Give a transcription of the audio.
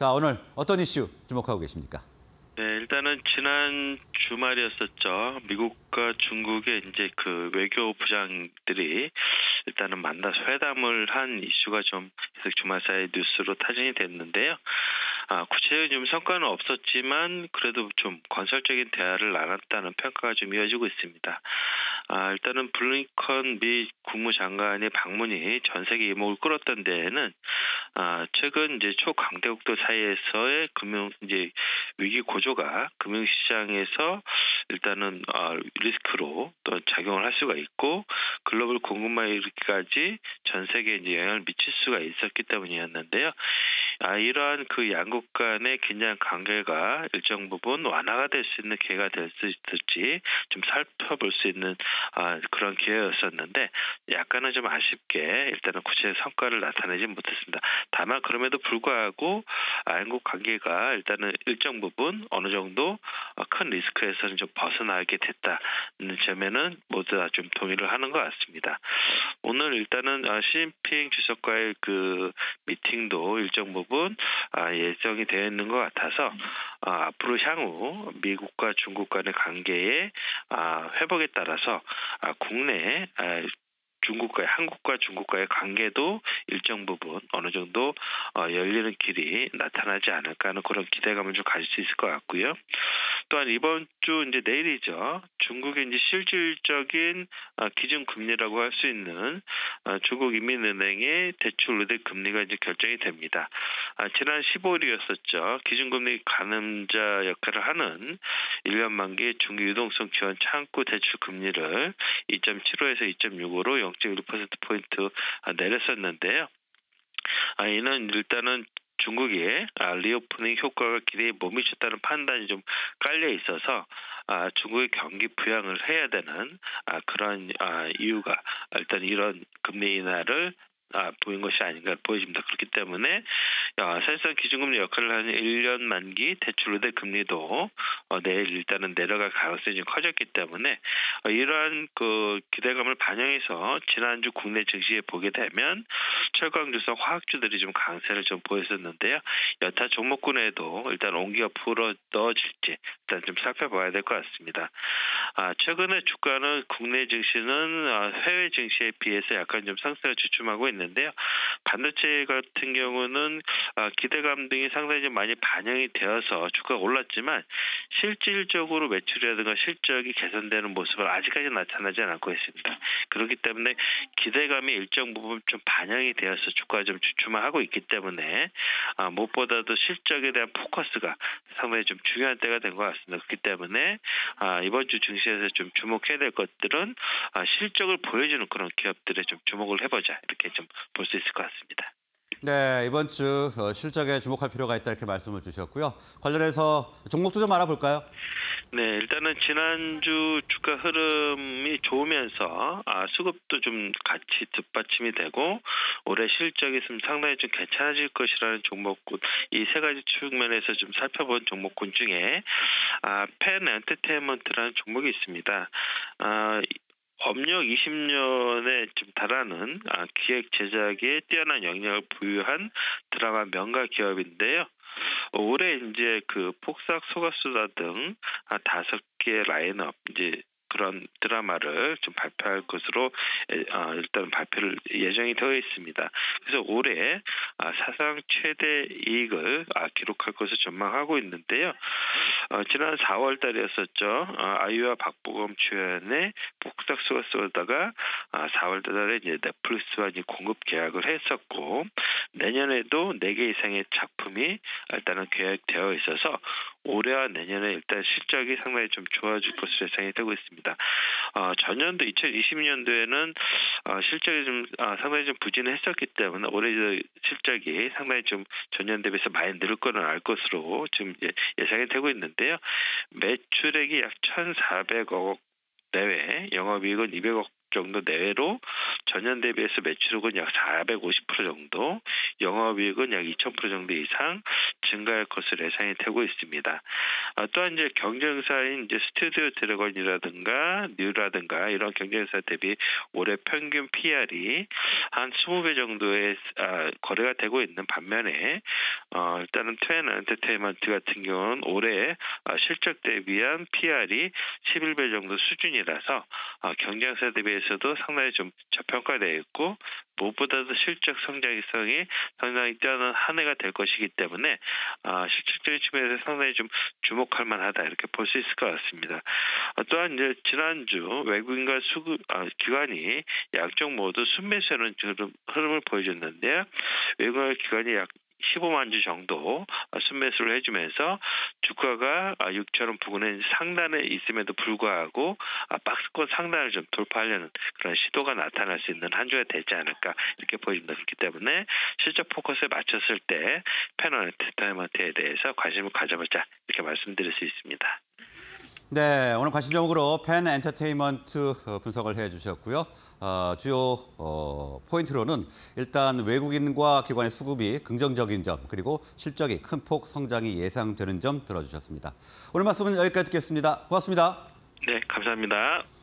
자, 오늘 어떤 이슈 주목하고 계십니까? 네, 일단은 지난 주말이었었죠. 미국과 중국의 이제 그 외교 부장들이 일단은 만나서 회담을 한 이슈가 좀 계속 주말 사이 뉴스로 타진이 됐는데요. 아, 구체적인 좀 성과는 없었지만 그래도 좀 건설적인 대화를 나눴다는 평가가 좀 이어지고 있습니다. 아, 일단은 블링컨 미 국무장관의 방문이 전 세계 이목을 끌었던 데에는 아, 최근 이제 초강대국도 사이에서의 금융 이제 위기 고조가 금융시장에서 일단은 아, 리스크로 또 작용을 할 수가 있고 글로벌 공급망까지 전 세계에 이제 영향을 미칠 수가 있었기 때문이었는데요. 아, 이러한 그 양국 간의 긴장 관계가 일정 부분 완화가 될 수 있는 기회가 될 수 있을지 좀 살펴볼 수 있는 아, 그런 기회였었는데 약간은 좀 아쉽게 일단은 구체적 성과를 나타내지 못했습니다. 다만 그럼에도 불구하고 양국 관계가 일단은 일정 부분 어느 정도 큰 리스크에서는 좀 벗어나게 됐다는 점에는 모두 다 좀 동의를 하는 것 같습니다. 오늘 일단은 시진핑 주석과의 그 미팅도 일정 부분 예정이 되어 있는 것 같아서 앞으로 향후 미국과 중국 간의 관계의 회복에 따라서 국내 중국과의 한국과 중국과의 관계도 일정 부분 어느 정도 열리는 길이 나타나지 않을까 하는 그런 기대감을 좀 가질 수 있을 것 같고요. 또한 이번 주 이제 내일이죠. 중국의 이제 실질적인 기준 금리라고 할 수 있는 중국 인민은행의 대출 우대 금리가 이제 결정이 됩니다. 지난 15일이었었죠. 기준금리 가늠자 역할을 하는 1년 만기 중국 유동성 지원 창구 대출 금리를 2.75에서 2.65로 0.1%포인트 내렸었는데요. 아, 이는 일단은 중국의 아, 리오프닝 효과가 기대에 못 미쳤다는 판단이 좀 깔려 있어서 아, 중국의 경기 부양을 해야 되는 아, 그런 아, 이유가 일단 이런 금리 인하를 아, 보인 것이 아닌가 보여집니다. 그렇기 때문에 어, 사실상 기준금리 역할을 하는 1년 만기 대출 우대 금리도 어, 내일 일단은 내려갈 가능성이 좀 커졌기 때문에 어, 이러한 그 기대감을 반영해서 지난주 국내 증시에 보게 되면 철강주성 화학주들이 좀 강세를 좀 보였었는데요. 여타 종목군에도 일단 옹기가 풀어 넣어질지 일단 좀 살펴봐야 될 것 같습니다. 아, 최근에 주가는 국내 증시는 아, 해외 증시에 비해서 약간 좀 상승을 주춤하고 있는데요. 반도체 같은 경우는 아, 기대감 등이 상당히 좀 많이 반영이 되어서 주가가 올랐지만 실질적으로 매출이라든가 실적이 개선되는 모습을 아직까지 나타나지 않고 있습니다. 그렇기 때문에 기대감이 일정 부분 좀 반영이 되어서 주가가 좀 주춤하고 있기 때문에 아, 무엇보다도 실적에 대한 포커스가 상당히 좀 중요한 때가 된 것 같습니다. 그렇기 때문에 아, 이번 주 증시에서 좀 주목해야 될 것들은 아, 실적을 보여주는 그런 기업들에 좀 주목을 해보자 이렇게 좀 볼 수 있을 것 같습니다. 네, 이번 주 어, 실적에 주목할 필요가 있다 이렇게 말씀을 주셨고요. 관련해서 종목도 좀 알아볼까요? 네, 일단은 지난주 주가 흐름이 좋으면서 아, 수급도 좀 같이 뒷받침이 되고 올해 실적이 좀 상당히 좀 괜찮아질 것이라는 종목군 이 세 가지 측면에서 좀 살펴본 종목군 중에 아, 펜 엔터테인먼트라는 종목이 있습니다. 아, 업력 20년에 좀 달하는 아, 기획 제작에 뛰어난 영향을 부유한 드라마 명가 기업인데요. 올해 이제 그 폭삭 소가수다 등 다섯 개 라인업 이제 그런 드라마를 좀 발표할 것으로 어, 일단 발표를 예정이 되어 있습니다. 그래서 올해 아, 사상 최대 이익을 아, 기록할 것을 전망하고 있는데요. 어, 지난 4월 달이었었죠. 어, 아이유와 박보검 주연의 폭삭수가 쏘다가 4월 달에 이제 넷플릭스와 이제 공급 계약을 했었고 내년에도 4개 이상의 작품이 일단은 계획되어 있어서 올해와 내년에 일단 실적이 상당히 좀 좋아질 것으로 예상이 되고 있습니다. 어, 전년도 2020년도에는 어, 실적이 좀 어, 상당히 좀 부진했었기 때문에 올해 실적이 상당히 좀 전년 대비해서 많이 늘 거는 알 것으로 지금 예상이 되고 있는데요. 매출액이 약 1,400억 내외, 영업이익은 200억 정도 내외로 전년 대비해서 매출액은 약 450% 정도, 영업이익은 약 2000% 정도 이상 증가할 것으로 예상이 되고 있습니다. 아, 또한 이제 경쟁사인 이제 스튜디오 드래곤이라든가 뉴라든가 이런 경쟁사 대비 올해 평균 PR이 한 20배 정도의 아, 거래가 되고 있는 반면에 어, 일단은 트웬 엔터테인먼트 같은 경우는 올해 아, 실적 대비한 PR이 11배 정도 수준이라서 아, 경쟁사 대비해서도 상당히 좀 저평가되어 있고 무엇보다도 실적 성장성이 상당히 뛰어난 한 해가 될 것이기 때문에 아, 실질적인 측면에서 상당히 좀 주목할 만하다 이렇게 볼 수 있을 것 같습니다. 아, 또한 이제 지난주 외국인과 수급 아, 기관이 양쪽 모두 순매수하는 지금 흐름을 보여줬는데요. 외국인 기관이 약 15만 주 정도 순매수를 해주면서 주가가 6천 원 부근에 상단에 있음에도 불구하고 아, 박스권 상단을 좀 돌파하려는 그런 시도가 나타날 수 있는 한 주가 되지 않을까 이렇게 보입니다. 그렇기 때문에 실적 포커스에 맞췄을 때 패널 엔터테인먼트에 대해서 관심을 가져보자 이렇게 말씀드릴 수 있습니다. 네, 오늘 관심 종목으로 팬 엔터테인먼트 어, 분석을 해주셨고요. 어, 주요 어, 포인트로는 일단 외국인과 기관의 수급이 긍정적인 점 그리고 실적이 큰 폭 성장이 예상되는 점 들어주셨습니다. 오늘 말씀은 여기까지 듣겠습니다. 고맙습니다. 네, 감사합니다.